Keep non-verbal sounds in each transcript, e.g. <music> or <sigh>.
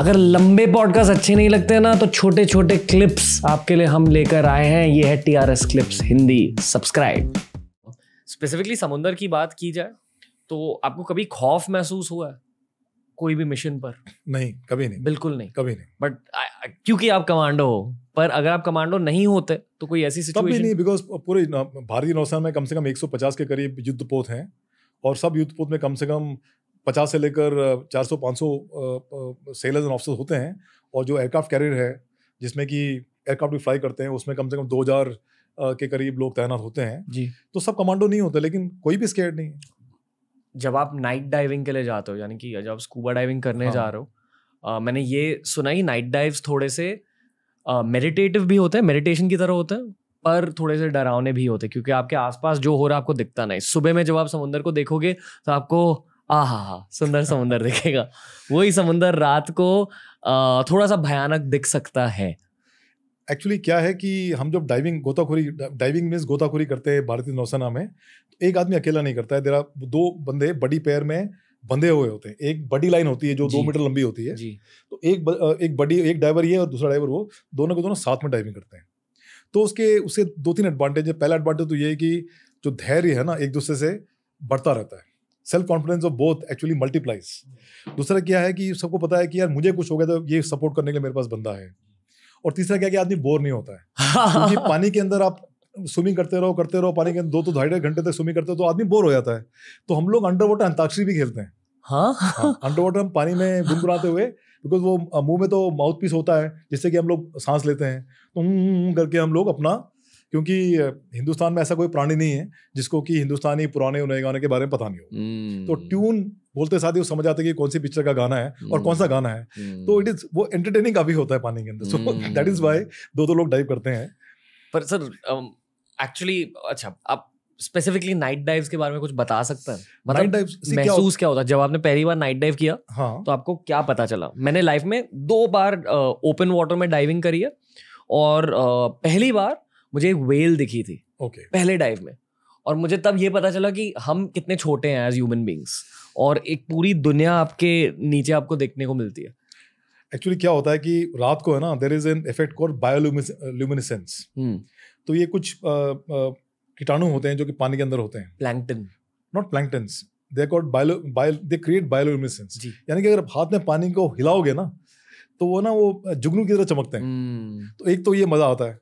अगर लंबे पॉडकास्ट अच्छे नहीं लगते ना तो छोटे छोटे क्लिप्स आपके लिए हम लेकर आए हैं। ये है T R S clips Hindi. Subscribe specifically समुंदर की बात की जाए तो आपको कभी खौफ महसूस हुआ है? कोई भी मिशन पर? नहीं कभी नहीं। बिल्कुल नहीं। कभी नहीं। बट क्योंकि आप कमांडो हो पर अगर आप कमांडो नहीं होते तो कोई ऐसी सिचुएशन नहीं बिकॉज़ पूरे भारतीय नौसेना में कम से कम 150 के करीब युद्धपोत हैं और सब युद्धपोत में कम से कम 50 से लेकर 400 500 सेलर्स एंड ऑफिसर्स होते हैं और जो एयरक्राफ्ट कैरियर है जिसमें कि एयरक्राफ्ट भी फ्लाई करते हैं उसमें कम से कम दो हज़ार के करीब लोग तैनात होते हैं। जी। तो सब कमांडो नहीं होते लेकिन कोई भी स्केर्ड नहीं है। जब आप नाइट डाइविंग के लिए जाते हो यानी कि जब आप स्कूबा डाइविंग करने हाँ। जा रहे हो अ, मैंने ये सुना ही नाइट डाइव्स थोड़े से मेडिटेटिव भी होते हैं मेडिटेशन की तरह होते हैं पर थोड़े से डरावने भी होते हैं क्योंकि आपके आसपास जो हो रहा है आपको दिखता नहीं। सुबह में जब आप समुंदर को देखोगे तो आपको आ हा हा सुंदर समुंदर दिखेगा। वही समुंदर रात को थोड़ा सा भयानक दिख सकता है। एक्चुअली क्या है कि हम जब डाइविंग गोताखोरी डाइविंग मीन्स गोताखोरी करते हैं भारतीय नौसेना में तो एक आदमी अकेला नहीं करता है। देरा दो बंदे बड़ी पैर में बंधे हुए होते हैं। एक बड़ी लाइन होती है जो दो मीटर लंबी होती है। जी। तो एक ब, एक बड़ी एक ड्राइवर ये और दूसरा ड्राइवर वो दोनों के दोनों साथ में डाइविंग करते हैं। तो उसके उससे दो तीन एडवांटेज है। पहला एडवांटेज तो ये है कि जो धैर्य है ना एक दूसरे से बढ़ता रहता है। Self confidence of both actually multiplies दूसरा क्या है कि सबको पता है कि यार मुझे कुछ हो गया तो ये सपोर्ट करने के लिए मेरे पास बंदा है। और तीसरा क्या कि आदमी बोर नहीं होता है। <laughs> क्योंकि पानी के अंदर आप स्विमिंग करते रहो करते रहो पानी के अंदर दो तो ढाई ढाई घंटे तक स्विमिंग करते हो तो आदमी बोर हो जाता है। तो हम लोग अंडर वाटर अंताक्षरी भी खेलते हैं। हाँ? अंडर वाटर हम पानी में गुनगुनाते हुए बिकॉज़ वो मुँह में तो माउथ पीस होता है जिससे कि हम लोग सांस लेते हैं। तो हम्म, हम्म, हम्म करके हम लोग अपना क्योंकि हिंदुस्तान में ऐसा कोई प्राणी नहीं है जिसको कि हिंदुस्तानी पुराने नए गाने के बारे में पता नहीं हो। तो ट्यून बोलते साथ ही वो समझ आते हैं कि कौन सी पिक्चर का गाना है और कौन सा गाना है। तो इट इज़ वो एंटरटेनिंग काफ़ी होता है पानी के अंदर। So hmm. That is why दो दो लोग डाइव करते हैं। पर सर एक्चुअली अच्छा आप स्पेसिफिकली नाइट डाइव्स के बारे में कुछ बता सकते हैं? मतलब महसूस क्या होता है? जब आपने पहली बार नाइट डाइव किया हाँ। तो आपको क्या पता चला? मैंने लाइफ में दो बार ओपन वाटर में डाइविंग करी है और अ, पहली बार मुझे एक वेल दिखी थी। ओके पहले डाइव में। और मुझे तब ये पता चला कि हम कितने छोटे हैं एज ह्यूमन बींग्स और एक पूरी दुनिया आपके नीचे आपको देखने को मिलती है। एक्चुअली क्या होता है कि रात को है ना there is an effect called bioluminescence तो ये कुछ कीटाणु होते हैं जो कि पानी के अंदर होते हैं। Plankton not planktons they called bio bio they create bioluminescence यानी कि अगर पानी में पानी को हिलाओगे ना तो वो ना वो जुगनू की तरह चमकते हैं। हम्म, तो एक तो ये मज़ा आता है।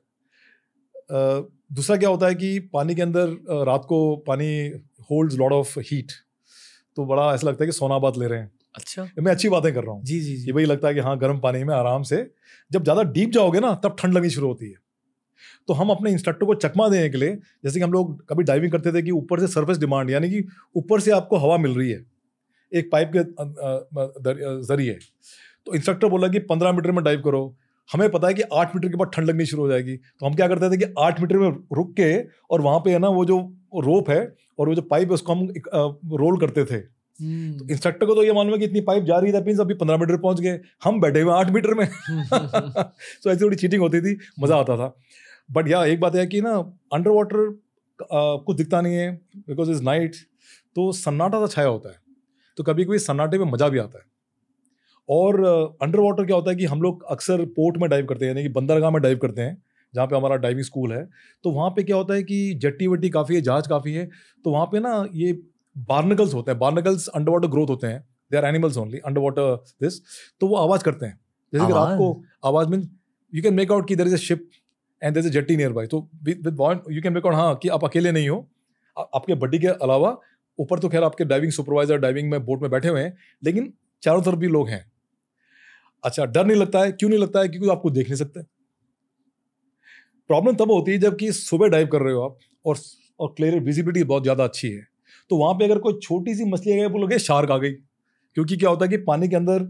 दूसरा क्या होता है कि पानी के अंदर रात को पानी होल्ड्स लॉट ऑफ़ हीट तो बड़ा ऐसा लगता है कि सोनाबाद ले रहे हैं। अच्छा। मैं अच्छी बातें कर रहा हूँ। जी जी ये जी वही लगता है कि हाँ गर्म पानी में आराम से जब ज़्यादा डीप जाओगे ना तब ठंड लगनी शुरू होती है। तो हम अपने इंस्ट्रक्टर को चकमा देने के लिए जैसे कि हम लोग कभी डाइविंग करते थे कि ऊपर से सरफेस डिमांड यानी कि ऊपर से आपको हवा मिल रही है एक पाइप के ज़रिए। तो इंस्ट्रक्टर बोला कि पंद्रह मीटर में डाइव करो। हमें पता है कि आठ मीटर के बाद ठंड लगनी शुरू हो जाएगी। तो हम क्या करते थे कि आठ मीटर में रुक के और वहाँ पे है ना वो जो रोप है और वो जो पाइप है उसको हम एक, रोल करते थे। हम्म। इंस्ट्रक्टर को तो ये मालूम है कि इतनी पाइप जा रही है मीन्स अभी पंद्रह मीटर पहुँच गए। हम बैठे हुए आठ मीटर में। सो <laughs> ऐसी थोड़ी चीटिंग होती थी मज़ा आता था। बट या एक बात है कि ना अंडर वाटर कुछ दिखता नहीं है बिकॉज़ इज़ नाइट तो सन्नाटा सा छाया होता है। तो कभी कभी सन्नाटे में मज़ा भी आता है। और अंडर वाटर क्या होता है कि हम लोग अक्सर पोर्ट में डाइव करते हैं यानी कि बंदरगाह में डाइव करते हैं जहाँ पे हमारा डाइविंग स्कूल है। तो वहाँ पे क्या होता है कि जट्टी वट्टी काफ़ी है जहाज़ काफ़ी है तो वहाँ पे ना ये बार्नकल्स होते हैं बार्नकल्स अंडर वाटर ग्रोथ होते हैं। They are animals only under water this तो वो आवाज़ करते हैं। जैसे कि रात को आवाज़? Mean you can make out की there is a ship and there is a jetty nearby तो with you can make out हाँ कि आप अकेले नहीं हो आपके बड्डी के अलावा ऊपर तो खैर आपके डाइविंग सुपरवाइजर डाइविंग में बोट में बैठे हुए हैं लेकिन चारों तरफ़ भी लोग हैं। अच्छा डर नहीं लगता है? क्यों नहीं लगता है? क्योंकि आपको देख नहीं सकते। प्रॉब्लम तब होती है जबकि सुबह डाइव कर रहे हो आप और और क्लियर विजिबिलिटी बहुत ज़्यादा अच्छी है। तो वहाँ पे अगर कोई छोटी सी मछली आ गई बोलोगे शार्क आ गई। क्योंकि क्या होता है कि पानी के अंदर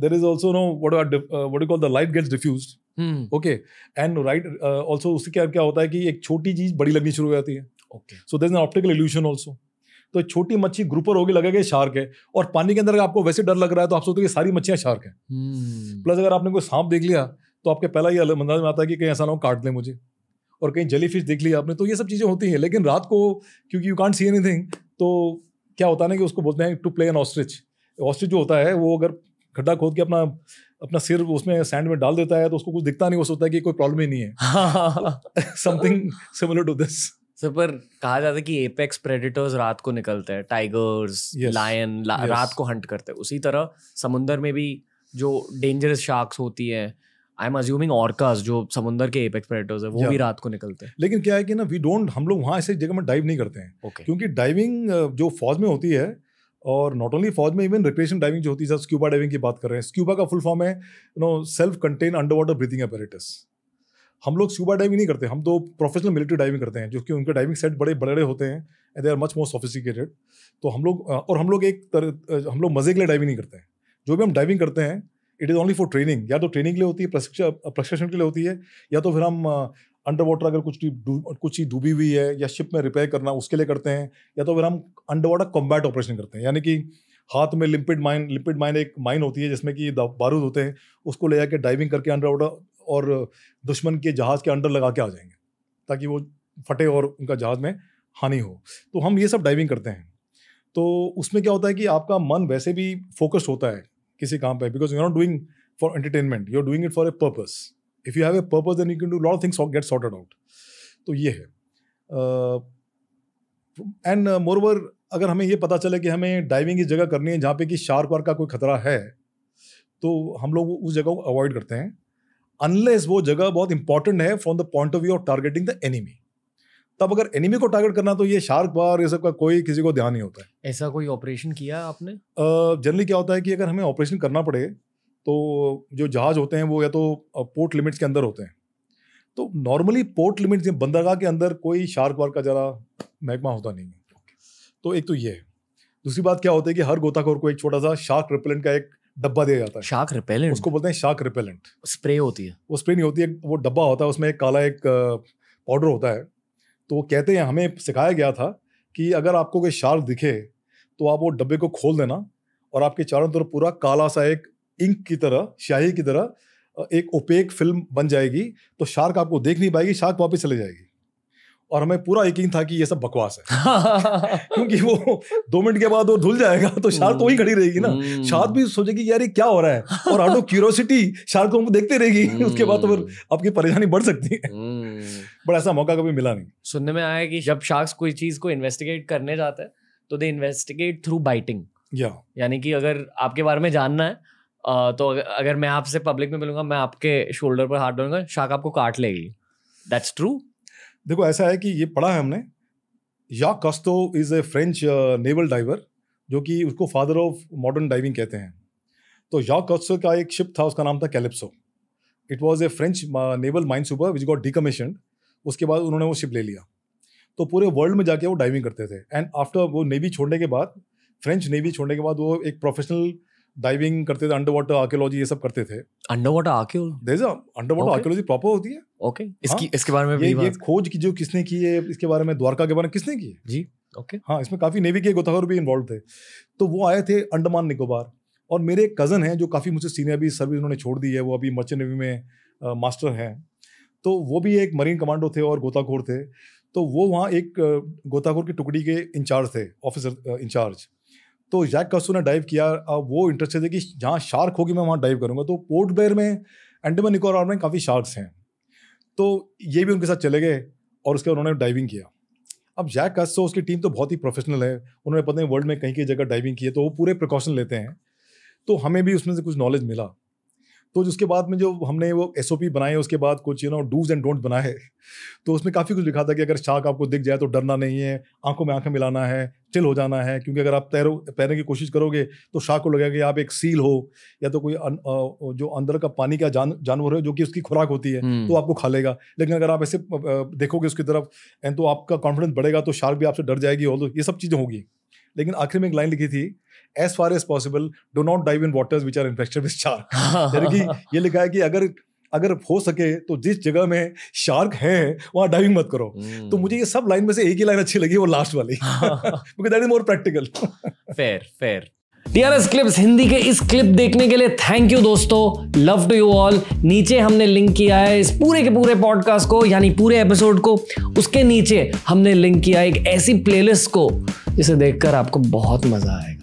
there is also no what what call the light gets diffuse okay and right also उससे क्या क्या होता है कि एक छोटी चीज़ बड़ी लगनी शुरू हो जाती है। Okay so there is an optical illusion also तो छोटी मच्छी ग्रुपर होगी लगेगा शार्क है। और पानी के अंदर आपको वैसे डर लग रहा है तो आप सोचते हो कि सारी मच्छियाँ शार्क हैं। हम्म। प्लस अगर आपने कोई सांप देख लिया तो आपके पहला ये अंदाज में आता है कि कहीं ऐसा ना हो काट दे मुझे। और कहीं जली फ़िश देख लिया आपने तो ये सब चीज़ें होती हैं। लेकिन रात को क्योंकि यू कांट सी एनीथिंग तो क्या होता है ना कि उसको बोलते हैं to play an ostrich ostrich जो होता है वो अगर खड्डा खोद के अपना अपना सिर उसमें सैंड में डाल देता है तो उसको कुछ दिखता नहीं वो सोचता है कि कोई प्रॉब्लम ही नहीं है। Something similar to this sir पर कहा जाता है कि एपेक्स प्रेडेटर्स रात को निकलते हैं टाइगर्स. लायन. रात को हंट करते हैं उसी तरह समुंदर में भी जो डेंजरस शार्क्स होती है आई एम अज्यूमिंग ऑर्कास जो समुंदर के एपेक्स प्रेडेटर्स है वो Yeah. भी रात को निकलते हैं लेकिन क्या है कि ना वी डोंट हम लोग वहाँ ऐसे जगह में डाइव नहीं करते हैं ओके क्योंकि डाइविंग जो फौज में होती है और नॉट ओनली फौज में इवन रिक्रिएशन डाइविंग जो होती है स्क्यूबा डाइविंग की बात कर रहे हैं स्क्यूबा का फुल फॉर्म है you know self contain under water breathing apparatus हम लोग स्क्यूबा डाइविंग नहीं करते, हम तो प्रोफेशनल मिलिट्री डाइविंग करते हैं, जो कि उनके डाइविंग सेट बड़े बड़े होते हैं and they are much more sophisticated तो हम लोग और हम लोग एक तरह हम लोग मज़े के लिए डाइविंग नहीं करते हैं। जो भी हम डाइविंग करते हैं it is only for training या तो ट्रेनिंग के लिए होती है प्रशिक्षण के लिए होती है, या तो फिर हम अंडर वाटर अगर कुछ कुछ चीज़ डूबी हुई है, या शिप में रिपेयर करना, उसके लिए करते हैं, या तो फिर हम अंडर वाटर कॉम्बैट ऑपरेशन करते हैं। यानी कि हाथ में लिम्पिड माइन लिम्पिड माइन एक माइन होती है, जिसमें कि बारूद होते हैं, उसको ले जाकर डाइविंग करके अंडर वाटर और दुश्मन के जहाज़ के अंडर लगा के आ जाएँगे, ताकि वो फटे और उनका जहाज़ में हानि हो। तो हम ये सब डाइविंग करते हैं। तो उसमें क्या होता है कि आपका मन वैसे भी फोकस्ड होता है किसी काम पे because you not doing for entertainment you are doing it for a purpose if you have a purpose then you can do lot things get sorted out तो ये है। एंड मोर ओवर अगर हमें ये पता चले कि हमें डाइविंग इस जगह करनी है जहाँ पे कि शार्क वार्क का कोई खतरा है तो हम लोग उस जगह को अवॉइड करते हैं। अनलेस वो जगह बहुत इंपॉर्टेंट है from the point of view of targeting the enemy तब अगर एनिमी को टारगेट करना तो ये शार्क बार ये सब का कोई किसी को ध्यान नहीं होता है। ऐसा कोई ऑपरेशन किया आपने? जनरली क्या होता है कि अगर हमें ऑपरेशन करना पड़े तो जो जहाज़ होते हैं वो या तो पोर्ट लिमिट्स के अंदर होते हैं। तो नॉर्मली पोर्ट लिमिट्स बंदरगाह के अंदर कोई शार्क वार्क का ज़रा महकमा होता नहीं है। तो एक तो ये है। दूसरी बात क्या होता है कि हर गोताखोर को एक छोटा सा शार्क रिपेलेंट का एक डब्बा दिया जाता है। Shark repellent. उसको बोलते हैं शार्क रिपेलेंट। स्प्रे होती है। वो स्प्रे नहीं होती है वो डब्बा होता है उसमें एक काला एक पाउडर होता है। तो वो कहते हैं हमें सिखाया गया था कि अगर आपको कोई शार्क दिखे तो आप वो डब्बे को खोल देना और आपके चारों तरफ़ पूरा काला सा एक इंक की तरह स्याही की तरह एक ओपेक फ़िल्म बन जाएगी तो शार्क आपको देख नहीं पाएगी शार्क वापस चले जाएगी। और हमें पूरा यकीन था कि ये सब बकवास है। क्योंकि वो दो मिनट के बाद वो धुल जाएगा तो शार्क तो वही खड़ी रहेगी ना। हम्म। शार्क भी सोचेगी यार ये क्या हो रहा है? और आउट ऑफ़ क्यूरोसिटी शार्क को देखते रहेगी। उसके बाद तो फिर आपकी परेशानी बढ़ सकती है। हम्म। बट ऐसा मौका कभी मिला नहीं। सुनने में आया कि जब शार्क्स कोई चीज़ को इन्वेस्टिगेट करने जाते हैं तो दे इन्वेस्टिगेट थ्रू बाइटिंग या। यानी कि अगर आपके बारे में जानना है तो अगर- अगर मैं आपसे पब्लिक में मिलूँगा मैं आपके शोल्डर पर हाथ डालूँगा शार्क आपको काट लेगी। दैट्स ट्रू देखो, ऐसा है कि ये पढ़ा है हमने, या Cousteau is a French naval diver, जो कि उसको फादर ऑफ़ मॉडर्न डाइविंग कहते हैं। तो या कस्टो का एक शिप था, उसका नाम था Calypso. It was a French naval minesweeper got decommission उसके बाद उन्होंने वो शिप ले लिया। तो पूरे वर्ल्ड में जाके वो डाइविंग करते थे। एंड आफ्टर वो नेवी छोड़ने के बाद फ्रेंच नेवी छोड़ने के बाद वो एक प्रोफेशनल डाइविंग करते थे अंडर वाटर आर्कियोलॉजी ये सब करते थे। Under water there under water Okay. Archaeology proper होती है। ओके इसकी हाँ, इसके बारे में ये ये खोज की जो किसने की है इसके बारे में द्वारका के बारे में किसने की है? जी ओके okay. हाँ इसमें काफ़ी नेवी के गोताखोर भी इन्वॉल्व थे। तो वो आए थे अंडमान निकोबार। और मेरे एक कज़न हैं जो काफ़ी मुझसे सीनियर अभी सर्विस उन्होंने छोड़ दी है वो अभी मर्चेंट नेवी में मास्टर हैं। तो वो भी एक मरीन कमांडो थे और गोताखोर थे। तो वो वहाँ एक गोताखोर की टुकड़ी के इंचार्ज थे ऑफिसर इंचार्ज तो जैक कसू ने डाइव किया अब वो इंटरेस्टेड है कि जहाँ शार्क होगी मैं वहाँ डाइव करूँगा। तो पोर्ट ब्लेयर में अंडमान निकोबार में काफ़ी शार्क्स हैं। तो ये भी उनके साथ चले गए और उसके बाद उन्होंने डाइविंग किया। अब जैक कसो उसकी टीम तो बहुत ही प्रोफेशनल है। उन्होंने पता नहीं वर्ल्ड में कहीं कहीं जगह डाइविंग की है तो वो पूरे प्रिकॉशन लेते हैं। तो हमें भी उसमें से कुछ नॉलेज मिला। तो उसके बाद में जो हमने वो एसओपी बनाए उसके बाद कुछ you know do's and don't बनाए तो उसमें काफ़ी कुछ लिखा था कि अगर शार्क आपको दिख जाए तो डरना नहीं है आँखों में आँखें मिलाना है चिल हो जाना है क्योंकि अगर आप तैरो तैरने की कोशिश करोगे तो शार्क को लगेगा कि आप एक सील हो या तो कोई अन, जो अंदर का पानी का जान जानवर है जो कि उसकी खुराक होती है हम्म। तो आपको खा लेगा लेकिन अगर आप ऐसे देखोगे उसकी तरफ़ एंड तो आपका कॉन्फिडेंस बढ़ेगा तो शार्क भी आपसे डर जाएगी और ये सब चीज़ें होगी लेकिन आखिर में एक लाइन लिखी थी as far as possible do not dive in waters which are infected with shark यानी कि ये लिखा है कि अगर अगर हो सके तो जिस जगह में शार्क है वहाँ डाइविंग मत करो। hmm. तो मुझे ये सब लाइन में से एक ही लाइन अच्छी लगी वो लास्ट वाली। Because that is more practical fair fair TRS clips Hindi के इस क्लिप देखने के लिए थैंक यू दोस्तों लव टू यू ऑल नीचे हमने लिंक किया है इस पूरे के पूरे पॉडकास्ट को, यानी पूरे एपिसोड को, उसके नीचे हमने लिंक किया है एक ऐसी प्लेलिस्ट को, जिसे देखकर आपको बहुत मज़ा आएगा।